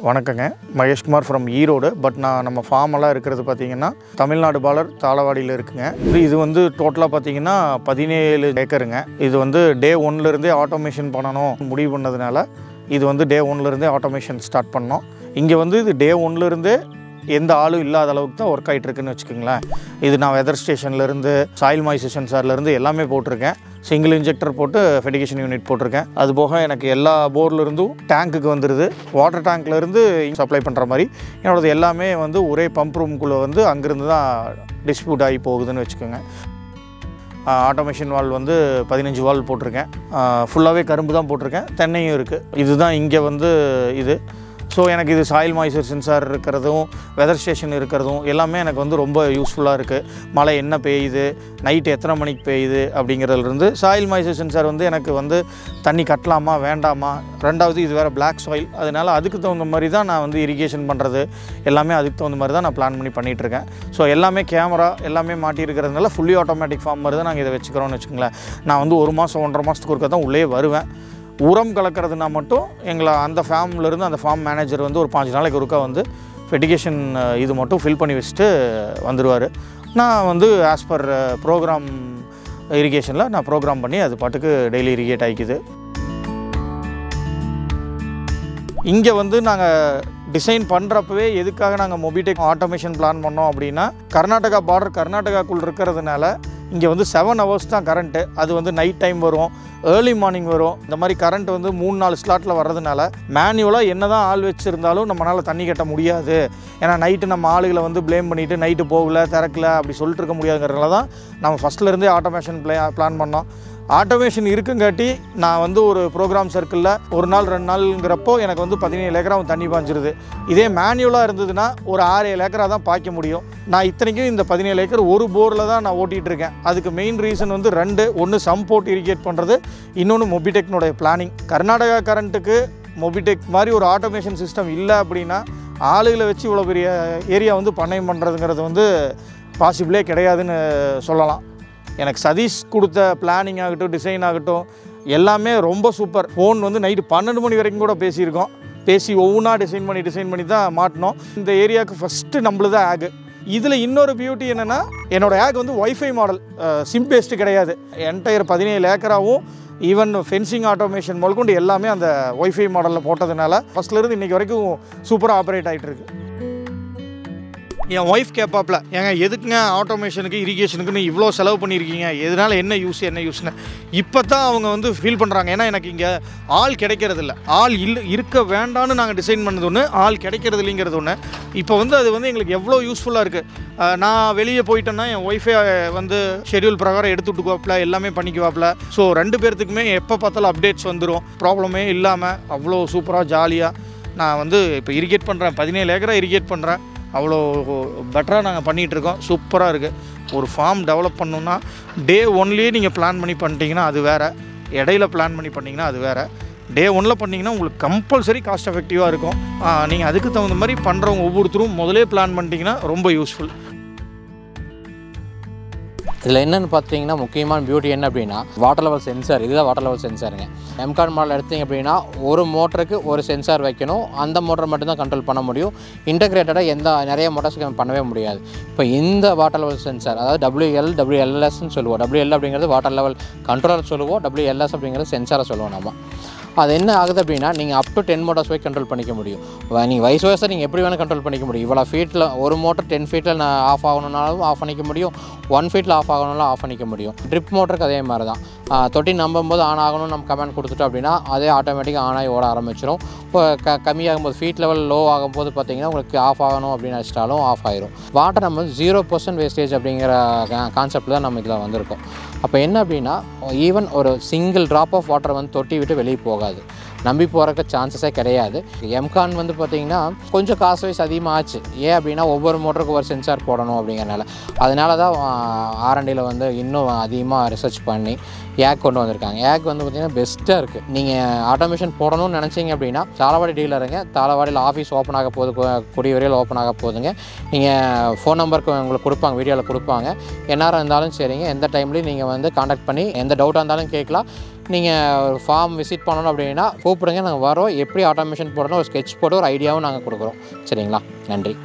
வணக்கங்க. Maheshkumar from Erode. But நான் நம்ம ஃபார்மெல்லாம் இருக்கிறது பார்த்தீங்கன்னா தமிழ்நாடு பாலர் தாளவாடியில் இருக்குங்க. இது வந்து டோட்டலாக பார்த்தீங்கன்னா பதினேழு ஏக்கருங்க. இது வந்து டே ஒன்லேருந்தே ஆட்டோமேஷன் பண்ணணும் முடிவு பண்ணதுனால இது வந்து டே ஒன்லேருந்தே ஆட்டோமேஷன் ஸ்டார்ட் பண்ணோம். இங்கே வந்து இது டே ஒன்லேருந்தே எந்த ஆளும் இல்லாத அளவுக்கு தான் ஒர்க் ஆகிட்டு இருக்குன்னு வச்சுக்கோங்களேன். இது நான் வெதர் ஸ்டேஷன்லேருந்து சாயில் மாய்ஸ் சென்சார்லேருந்து எல்லாமே போட்டிருக்கேன். சிங்கிள் இன்ஜெக்டர் போட்டு ஃபெடிகேஷன் யூனிட் போட்டிருக்கேன். அது போக எனக்கு எல்லா போர்லேருந்தும் டேங்க்குக்கு வந்துடுது வாட்டர் டேங்க்லேருந்து சப்ளை பண்ணுற மாதிரி. என்னோடது எல்லாமே வந்து ஒரே பம்ப் ரூம்குள்ளே வந்து அங்கேருந்து தான் டிஸ்பியூட் ஆகி போகுதுன்னு வச்சுக்கோங்க. ஆட்டோமேஷன் வால் வந்து பதினஞ்சு வால் போட்டிருக்கேன். ஃபுல்லாகவே கரும்பு தான் போட்டிருக்கேன். தென்னையும் இருக்குது இதுதான் இங்கே வந்து இது. ஸோ எனக்கு இது சாயில் மாய்ச்சர் சென்சார் இருக்கிறதும் வெதர் ஸ்டேஷன் இருக்கிறதும் எல்லாமே எனக்கு வந்து ரொம்ப யூஸ்ஃபுல்லாக இருக்குது மழை என்ன பெய்யுது நைட்டு எத்தனை மணிக்கு பெய்யுது அப்படிங்கிறதுலேருந்து சாயில் மாய்ச்சர் சென்சார் வந்து எனக்கு வந்து தண்ணி கட்டலாமா வேண்டாமா? ரெண்டாவது இது வேறு பிளாக் சாயில் அதனால் அதுக்கு தகுந்த மாதிரி தான் நான் வந்து இரிகேஷன் பண்ணுறது எல்லாமே அதுக்கு தகுந்த மாதிரி தான் நான் பிளான் பண்ணி பண்ணிகிட்ருக்கேன் ஸோ எல்லாமே கேமரா எல்லாமே மாட்டியிருக்கிறதுனால ஃபுல்லி ஆட்டோமேட்டிக் ஃபார்ம் மாதிரி தான் நாங்கள் இதை வச்சுக்கிறோம்னு வச்சுக்கோங்களேன். நான் வந்து ஒரு மாதம் ஒன்றரை மாதத்துக்கு ஒருக்கா தான் உள்ளே வருவேன். உரம் கலக்கிறதுனா மட்டும் எங்களை அந்த ஃபார்ம்லேருந்து அந்த ஃபார்ம் மேனேஜர் வந்து ஒரு பாஞ்சு நாளைக்கு ஒருக்கா வந்து ஃபெடிகேஷன் இது மட்டும் ஃபில் பண்ணி வச்சுட்டு வந்துடுவார் நான் வந்து ஆஸ் பர் ப்ரோக்ராம் இரிகேஷனில் நான் ப்ரோக்ராம் பண்ணி அது பாட்டுக்கு டெய்லி இரிகேட் ஆகிக்குது இங்கே வந்து நாங்கள் டிசைன் பண்ணுறப்பவே எதுக்காக நாங்கள் மொபிடெக் ஆட்டோமேஷன் பிளான் பண்ணோம் அப்படின்னா கர்நாடகா பார்டர் கர்நாடகாக்குள் இருக்கிறதுனால இங்கே வந்து செவன் ஹவர்ஸ் தான் கரண்ட்டு அது வந்து நைட் டைம் வரும் ஏர்லி மார்னிங் வரும். இந்த மாதிரி கரண்ட் வந்து மூணு நாலு ஸ்லாட்டில் வர்றதுனால மேனுவலாக என்ன தான் ஆள் வச்சுருந்தாலும் நம்மளால் தண்ணி கட்ட முடியாது. ஏன்னா நைட்டு நம்ம ஆளுகளை வந்து ப்ளேம் பண்ணிவிட்டு நைட்டு போகல திறக்கல அப்படி சொல்லிட்டு இருக்க முடியாதுங்கிறதுனால தான் நம்ம ஃபஸ்ட்லேருந்தே ஆட்டோமேஷன் பிளே பிளான் பண்ணோம். ஆட்டோமேஷன் இருக்குங்காட்டி நான் வந்து ஒரு ப்ரோக்ராம் சர்க்கிளில் ஒரு நாள் ரெண்டு நாளுங்கிறப்போ எனக்கு வந்து பதினேழு ஏக்கராவும் தண்ணி பாஞ்சிருது. இதே மேனுவலாக இருந்ததுன்னா ஒரு ஆறு ஏழு ஏக்கரா தான் பாய்க்க முடியும். நான் இத்தனைக்கும் இந்த பதினேழு ஏக்கர் ஒரு போரில் தான் நான் ஓட்டிகிட்டு இருக்கேன். அதுக்கு மெயின் ரீசன் வந்து ரெண்டு ஒன்று சம் போட்டு இரிகேட் பண்ணுறது இன்னொன்று மொபிடெக்னுடைய பிளானிங் கர்நாடகா கரண்ட்டுக்கு மொபிடெக் மாதிரி ஒரு ஆட்டோமேஷன் சிஸ்டம் இல்லை அப்படின்னா ஆளுகளை வச்சு இவ்வளோ பெரிய ஏரியா வந்து பண்ணையம் பண்ணுறதுங்கிறது வந்து பாசிபிளே கிடையாதுன்னு சொல்லலாம். எனக்கு சதீஷ் கொடுத்த பிளானிங் ஆகட்டும் டிசைன் ஆகட்டும் எல்லாமே ரொம்ப சூப்பர் ஃபோன் வந்து நைட்டு பன்னெண்டு மணி வரைக்கும் கூட பேசியிருக்கோம். பேசி ஒவ்வொன்றா டிசைன் பண்ணி டிசைன் பண்ணி தான் மாட்டினோம். இந்த ஏரியாவுக்கு ஃபஸ்ட்டு நம்மளது ஆகு இதில் இன்னொரு பியூட்டி என்னென்னா என்னோட ஆக் வந்து ஒய்ஃபை மாடல் சிம் பேஸ்டு கிடையாது. என்டையர் பதினேழு ஏக்கராகவும் ஈவன் ஃபென்சிங் ஆட்டோமேஷன் முதற்கொண்டு எல்லாமே அந்த ஒய்ஃபை மாடலில் போட்டதுனால ஃபஸ்ட்லேருந்து இன்றைக்கி வரைக்கும் சூப்பராக ஆப்ரேட் ஆகிட்டு இருக்குது என் ஒய்ஃப் கேட்பாப்ல ஏங்க எதுக்குங்க ஆட்டோமேஷனுக்கு இரிகேஷனுக்குன்னு இவ்வளோ செலவு பண்ணியிருக்கீங்க எதனால் என்ன யூஸ் என்ன யூஸ்னு இப்போ தான் அவங்க வந்து ஃபீல் பண்ணுறாங்க ஏன்னா எனக்கு இங்கே ஆள் கிடைக்கிறது இல்லை ஆள் இல்லை இருக்க வேண்டான்னு நாங்கள் டிசைன் பண்ணது ஒன்று ஆள் கிடைக்கிறது இல்லைங்கிறது ஒன்று இப்போ வந்து அது வந்து எங்களுக்கு எவ்வளோ யூஸ்ஃபுல்லாக இருக்குது நான் வெளியே போயிட்டேன்னா என் ஒய்ஃபே வந்து ஷெடியூல் பிரகாரம் எடுத்து விட்டுக்குவாப்பில் எல்லாமே பண்ணிக்குவாப்பில் ஸோ ரெண்டு பேர்த்துக்குமே எப்போ பார்த்தாலும் அப்டேட்ஸ் வந்துடும் ப்ராப்ளமே இல்லாமல் அவ்வளோ சூப்பராக ஜாலியாக நான் வந்து இப்போ இரிகேட் பண்ணுறேன் பதினேழு ஏக்கராக இரிகேட் பண்ணுறேன் அவ்வளோ பெட்டராக நாங்கள் பண்ணிகிட்ருக்கோம். சூப்பராக இருக்குது ஒரு ஃபார்ம் டெவலப் பண்ணணுன்னா டே ஒன்லேயே நீங்கள் பிளான் பண்ணி பண்ணிட்டீங்கன்னா அது வேறு. இடையில பிளான் பண்ணி பண்ணிங்கன்னா அது வேறு. டே ஒனில் பண்ணிங்கன்னா உங்களுக்கு கம்பல்சரி காஸ்ட் எஃபெக்டிவாக இருக்கும். நீங்கள் அதுக்கு தகுந்த மாதிரி பண்ணுறவங்க ஒவ்வொருத்தரும் முதலே பிளான் பண்ணிட்டீங்கன்னா ரொம்ப யூஸ்ஃபுல் இதில் என்னென்னு பார்த்தீங்கன்னா முக்கியமான பியூட்டி என்ன அப்படின்னா வாட்டர் லெவல் சென்சார் இதுதான் வாட்டர் லெவல் சென்சாருங்க எம்கார்ட் மாடல் எடுத்தீங்க அப்படின்னா ஒரு மோட்டருக்கு ஒரு சென்சார் வைக்கணும். அந்த மோட்டர் மட்டும்தான் கண்ட்ரோல் பண்ண முடியும். இன்டகிரேட்டடாக எந்த நிறைய மோட்டர்ஸ்க்கு பண்ணவே முடியாது. இப்போ இந்த வாட்டர் லெவல் சென்சார் அதாவது டபிள்யூஎல் டபிள்யூஎல்எஸ்ன்னு சொல்லுவோம். டபிள்யூஎல் அப்படிங்கிறது வாட்டர் லெவல் கண்ட்ரோலர் சொல்லுவோம். டபிள்யூஎல்எஸ் அப்படிங்கிறது சென்சாரை சொல்லுவோம் நம்ம. அது என்ன ஆகுது அப்படின்னா நீங்கள் அப் டு டென் மோட்டர்ஸ் போய் கண்ட்ரோல் பண்ணிக்க முடியும். நீங்கள் வயசு வயசாக நீங்கள் எப்படி வேணால் கண்ட்ரோல் பண்ணிக்க முடியும். இவ்வளோ ஃபீட்டில் ஒரு மோட்டர் டென் ஃபீட்டில் நான் ஆஃப் ஆகணுன்னாலும் ஆஃப் பண்ணிக்க முடியும். ஒன் ஃபீட்டில் ஆஃப் ஆகணும்னாலும் ஆஃப் பண்ணிக்க முடியும். ட்ரிப் மோட்டருக்கு அதே மாதிரி தான் தொட்டி நம்பும்போது ஆன் ஆகணும்னு நம்ம கமெண்ட் கொடுத்துட்டோம் அப்படின்னா அதே ஆட்டோமேட்டிக்காக ஆன் ஆகி ஓட ஆரம்பிச்சிடும் இப்போ க கம்மியாகும்போது ஃபீட் லெவல் லோ ஆகும்போது பார்த்தீங்கன்னா உங்களுக்கு ஆஃப் ஆகணும் அப்படின்னு நினச்சிட்டாலும் ஆஃப் ஆயிரும். வாட்டர் நம்ம ஜீரோ பர்சன்ட் வேஸ்டேஜ் அப்படிங்கிற கான்செப்ட் தான் நம்ம இதில் வந்திருக்கோம். அப்போ என்ன அப்படின்னா ஈவன் ஒரு சிங்கிள் ட்ராப் ஆஃப் வாட்டர் வந்து தொட்டி விட்டு வெளியே போகாது. நம்பி போகிறக்கு சான்சஸே கிடையாது. எம்கான் வந்து பார்த்திங்கன்னா கொஞ்சம் காசு வைஸ் அதிகமாக ஆச்சு ஏன் அப்படின்னா ஒவ்வொரு மோட்டருக்கு ஒரு சென்சார் போடணும் அப்படிங்கிறனால. அதனால தான் ஆரண்டியில் வந்து இன்னும் அதிகமாக ரிசர்ச் பண்ணி ஏக் கொண்டு வந்திருக்காங்க. ஏக் வந்து பார்த்திங்கன்னா பெஸ்ட்டாக இருக்குது நீங்கள் ஆட்டோமேஷன் போடணும்னு நினச்சிங்க அப்படின்னா தாளவாடி டீலருங்க தாளவாடியில் ஆஃபீஸ் ஓப்பன் ஆக போகுது கூடிய வரையில் ஓப்பன் ஆக போகுதுங்க நீங்கள் ஃபோன் நம்பருக்கு உங்களுக்கு கொடுப்பாங்க வீடியோவில் கொடுப்பாங்க. எந்நேரம் இருந்தாலும் சரிங்க. எந்த டைம்லேயும் நீங்கள் வந்து காண்டாக்ட் பண்ணி எந்த டவுட்டாக இருந்தாலும் கேட்கலாம். நீங்கள் ஒரு ஃபார்ம் விசிட் பண்ணணும் அப்படின்னா கூப்பிடுங்க. நாங்கள் வரோம். எப்படி ஆட்டோமேஷன் போடணும் ஒரு ஸ்கெட்ச் போட்டு ஒரு ஐடியாவும் நாங்கள் கொடுக்குறோம். சரிங்களா? நன்றி.